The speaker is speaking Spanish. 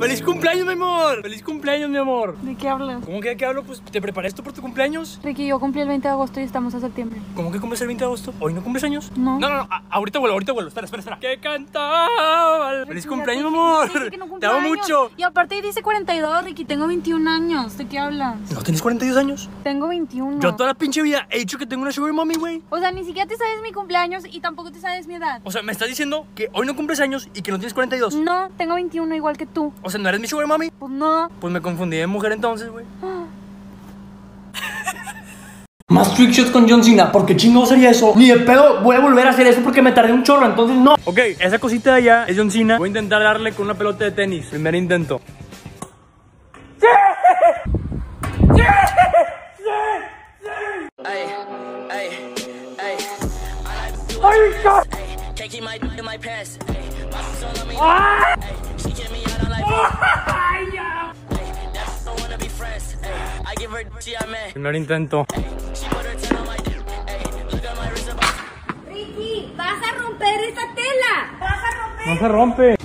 ¡Feliz cumpleaños, mi amor! ¡Feliz cumpleaños, mi amor! ¿De qué hablas? ¿Cómo que de qué hablo? Pues te preparé esto por tu cumpleaños. Ricky, yo cumplí el 20 de agosto y estamos a septiembre. ¿Cómo que cumples el 20 de agosto? ¿Hoy no cumples años? No. No, no, no. a- ahorita vuelo, ahorita vuelo. Espera, espera, espera. ¿Qué cantaba? ¡Feliz cumpleaños, mi te amor! que no Te amo mucho. Y aparte dice 42, Ricky, tengo 21 años. ¿De qué hablas? ¿No tienes 42 años? Tengo 21. Yo toda la pinche vida he dicho que tengo una sugar mommy, güey. O sea, ni siquiera te sabes mi cumpleaños y tampoco te sabes mi edad. O sea, me estás diciendo que hoy no cumples años y que no tienes 42. No, tengo 21 igual que tú. O sea, ¿no eres mi sugar mommy? Pues no. Pues me confundí de mujer entonces, güey. Más trickshots con John Cena, porque chingo sería eso. Ni de pedo voy a volver a hacer eso porque me tardé un chorro, entonces no. Ok, esa cosita de allá es John Cena. Voy a intentar darle con una pelota de tenis. Primer intento. Ay, ay, ay. Ay, on me. Ay, wrist about. Ricky, vas a romper esa tela. Vas a romper. No se rompe.